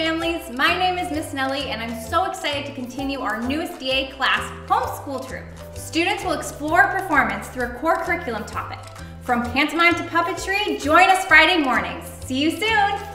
families. My name is Miss Nellie and I'm so excited to continue our newest DA class, Homeschool Troupe. Students will explore performance through a core curriculum topic. From pantomime to puppetry, join us Friday mornings. See you soon!